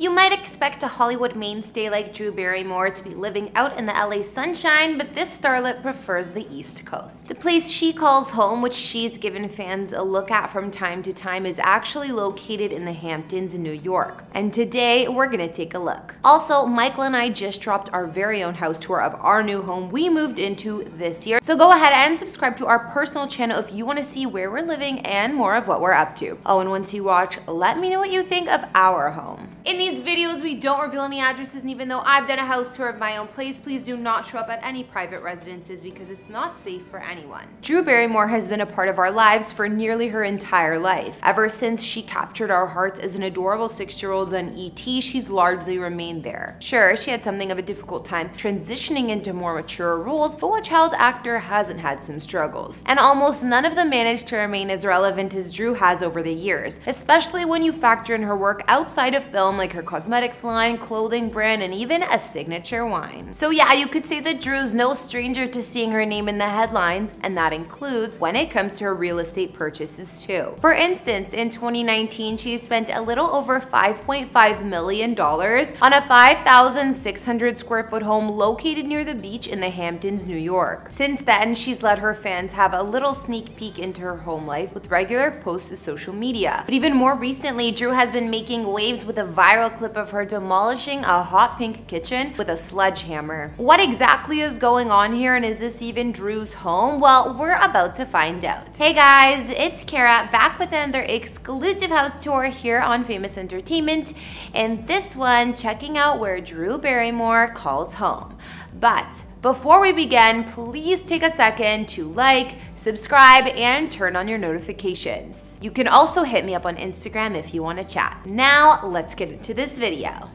You might expect a Hollywood mainstay like Drew Barrymore to be living out in the LA sunshine, but this starlet prefers the East Coast. The place she calls home, which she's given fans a look at from time to time, is actually located in the Hamptons in New York. And today, we're gonna take a look. Also, Michael and I just dropped our very own house tour of our new home we moved into this year. So go ahead and subscribe to our personal channel if you wanna see where we're living and more of what we're up to. Oh, and once you watch, let me know what you think of our home. In these videos, we don't reveal any addresses, and even though I've done a house tour of my own place, please do not show up at any private residences because it's not safe for anyone. Drew Barrymore has been a part of our lives for nearly her entire life. Ever since she captured our hearts as an adorable six-year-old on ET, she's largely remained there. Sure, she had something of a difficult time transitioning into more mature roles, but what child actor hasn't had some struggles? And almost none of them managed to remain as relevant as Drew has over the years, especially when you factor in her work outside of film like her cosmetics line, clothing brand, and even a signature wine. So yeah, you could say that Drew's no stranger to seeing her name in the headlines, and that includes when it comes to her real estate purchases too. For instance, in 2019, she spent a little over $5.5 million on a 5,600 square foot home located near the beach in the Hamptons, New York. Since then, she's let her fans have a little sneak peek into her home life with regular posts to social media. But even more recently, Drew has been making waves with a viral clip clip of her demolishing a hot pink kitchen with a sledgehammer. What exactly is going on here and is this even Drew's home? Well, we're about to find out. Hey guys, it's Kara back with another exclusive house tour here on Famous Entertainment and this one checking out where Drew Barrymore calls home. But before we begin, please take a second to like, subscribe, and turn on your notifications. You can also hit me up on Instagram if you want to chat. Now, let's get into this video.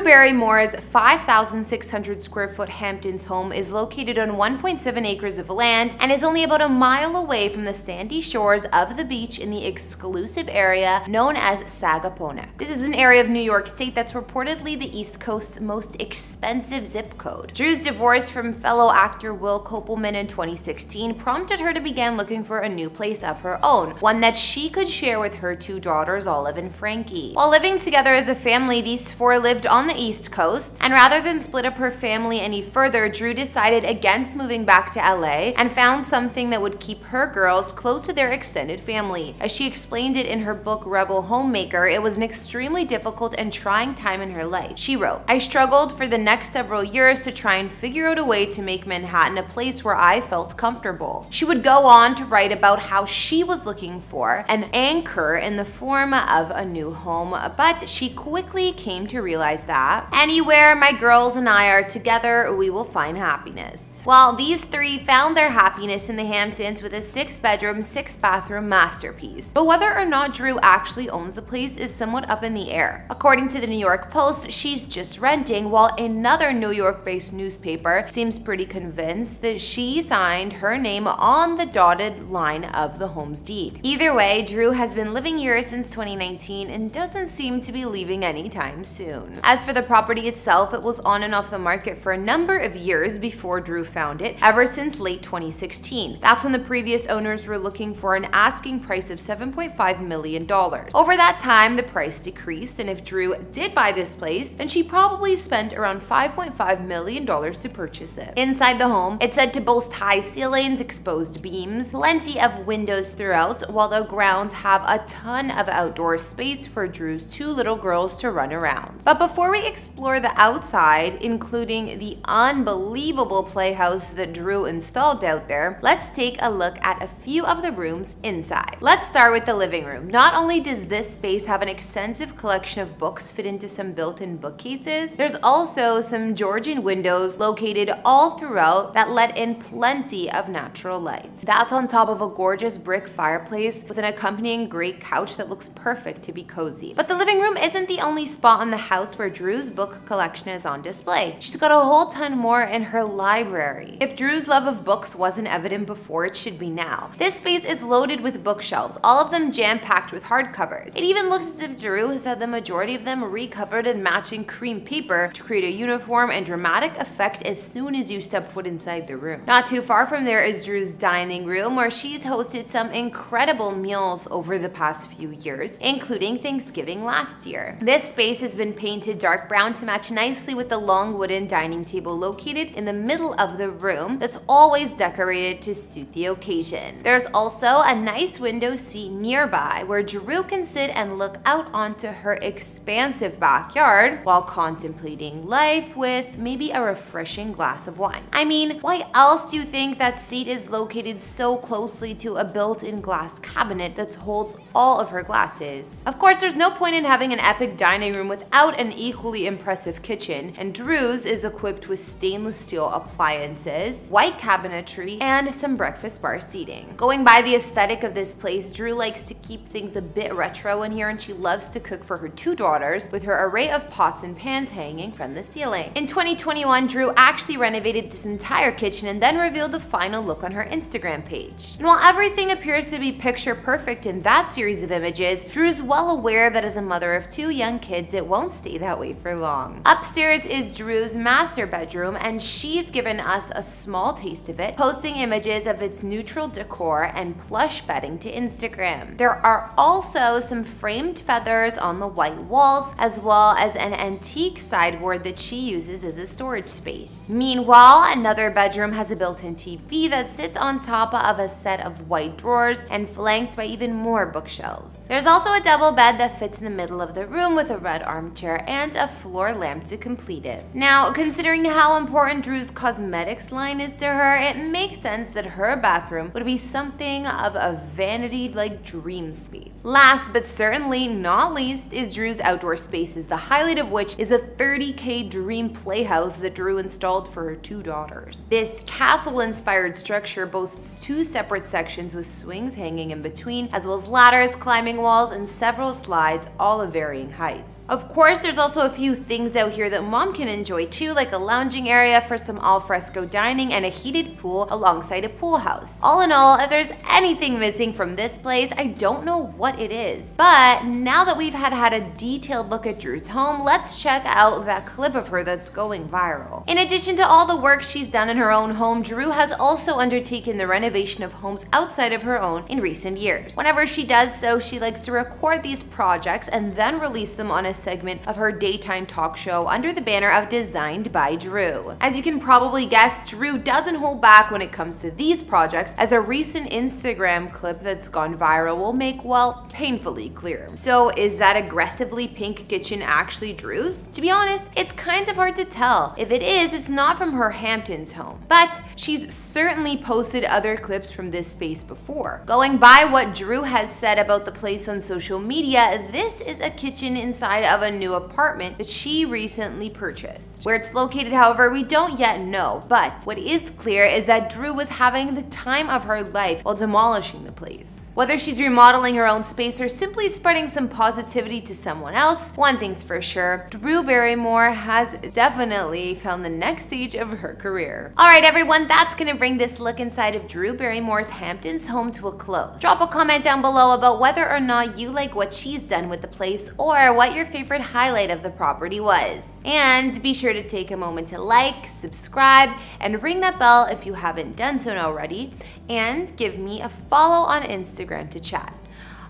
Drew Barrymore's 5,600 square foot Hamptons home is located on 1.7 acres of land and is only about a mile away from the sandy shores of the beach in the exclusive area known as Sagaponack. This is an area of New York State that's reportedly the East Coast's most expensive zip code. Drew's divorce from fellow actor Will Kopelman in 2016 prompted her to begin looking for a new place of her own, one that she could share with her two daughters, Olive and Frankie. While living together as a family, these four lived lived on the East Coast, and rather than split up her family any further, Drew decided against moving back to LA and found something that would keep her girls close to their extended family. As she explained it in her book Rebel Homemaker, it was an extremely difficult and trying time in her life. She wrote, I struggled for the next several years to try and figure out a way to make Manhattan a place where I felt comfortable. She would go on to write about how she was looking for an anchor in the form of a new home, but she quickly came to realize realize that. Anywhere my girls and I are together, we will find happiness. Well, these three found their happiness in the Hamptons with a six bedroom, six bathroom masterpiece. But whether or not Drew actually owns the place is somewhat up in the air. According to the New York Post, she's just renting, while another New York based newspaper seems pretty convinced that she signed her name on the dotted line of the home's deed. Either way, Drew has been living here since 2019 and doesn't seem to be leaving anytime soon. As for the property itself, it was on and off the market for a number of years before Drew found it, ever since late 2016. That's when the previous owners were looking for an asking price of $7.5 million. Over that time, the price decreased, and if Drew did buy this place, then she probably spent around $5.5 million to purchase it. Inside the home, it's said to boast high ceilings, exposed beams, plenty of windows throughout, while the grounds have a ton of outdoor space for Drew's two little girls to run around. But before we explore the outside, including the unbelievable playhouse that Drew installed out there, let's take a look at a few of the rooms inside. Let's start with the living room. Not only does this space have an extensive collection of books fit into some built-in bookcases, there's also some Georgian windows located all throughout that let in plenty of natural light. That's on top of a gorgeous brick fireplace with an accompanying great couch that looks perfect to be cozy. But the living room isn't the only spot on the house where Drew Drew's book collection is on display. She's got a whole ton more in her library. If Drew's love of books wasn't evident before, it should be now. This space is loaded with bookshelves, all of them jam-packed with hardcovers. It even looks as if Drew has had the majority of them recovered in matching cream paper to create a uniform and dramatic effect as soon as you step foot inside the room. Not too far from there is Drew's dining room where she's hosted some incredible meals over the past few years, including Thanksgiving last year. This space has been painted dark brown to match nicely with the long wooden dining table located in the middle of the room that's always decorated to suit the occasion. There's also a nice window seat nearby where Drew can sit and look out onto her expansive backyard while contemplating life with maybe a refreshing glass of wine. I mean, why else do you think that seat is located so closely to a built-in glass cabinet that holds all of her glasses? Of course, there's no point in having an epic dining room without an equally impressive kitchen, and Drew's is equipped with stainless steel appliances, white cabinetry, and some breakfast bar seating. Going by the aesthetic of this place, Drew likes to keep things a bit retro in here and she loves to cook for her two daughters with her array of pots and pans hanging from the ceiling. In 2021, Drew actually renovated this entire kitchen and then revealed the final look on her Instagram page. And while everything appears to be picture perfect in that series of images, Drew's well aware that as a mother of two young kids, it won't stay that way for long. Upstairs is Drew's master bedroom and she's given us a small taste of it, posting images of its neutral decor and plush bedding to Instagram. There are also some framed feathers on the white walls, as well as an antique sideboard that she uses as a storage space. Meanwhile, another bedroom has a built-in TV that sits on top of a set of white drawers and flanked by even more bookshelves. There's also a double bed that fits in the middle of the room with a red armchair and a floor lamp to complete it. Now, considering how important Drew's cosmetics line is to her, it makes sense that her bathroom would be something of a vanity-like dream space. Last but certainly not least is Drew's outdoor spaces, the highlight of which is a 30k dream playhouse that Drew installed for her two daughters. This castle-inspired structure boasts two separate sections with swings hanging in between, as well as ladders, climbing walls, and several slides, all of varying heights. Of course, there's also a few things out here that mom can enjoy too, like a lounging area for some alfresco dining and a heated pool alongside a pool house. All in all, if there's anything missing from this place, I don't know what it is. But now that we've had had a detailed look at Drew's home, let's check out that clip of her that's going viral. In addition to all the work she's done in her own home, Drew has also undertaken the renovation of homes outside of her own in recent years. Whenever she does so, she likes to record these projects and then release them on a segment of her daytime talk show under the banner of Designed by Drew. As you can probably guess, Drew doesn't hold back when it comes to these projects, as a recent Instagram clip that's gone viral will make, well, painfully clear. So is that aggressively pink kitchen actually Drew's? To be honest, it's kind of hard to tell. If it is, it's not from her Hamptons home. But she's certainly posted other clips from this space before. Going by what Drew has said about the place on social media, this is a kitchen inside of a new apartment that she recently purchased. Where it's located, however, we don't yet know, but what is clear is that Drew was having the time of her life while demolishing the place. Whether she's remodeling her own space or simply spreading some positivity to someone else, one thing's for sure, Drew Barrymore has definitely found the next stage of her career. Alright everyone, that's gonna bring this look inside of Drew Barrymore's Hamptons home to a close. Drop a comment down below about whether or not you like what she's done with the place or what your favorite highlight of the property was. And be sure to take a moment to like, subscribe, and ring that bell if you haven't done so already, and give me a follow on Instagram to chat.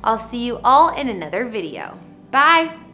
I'll see you all in another video. Bye!